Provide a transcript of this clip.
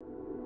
you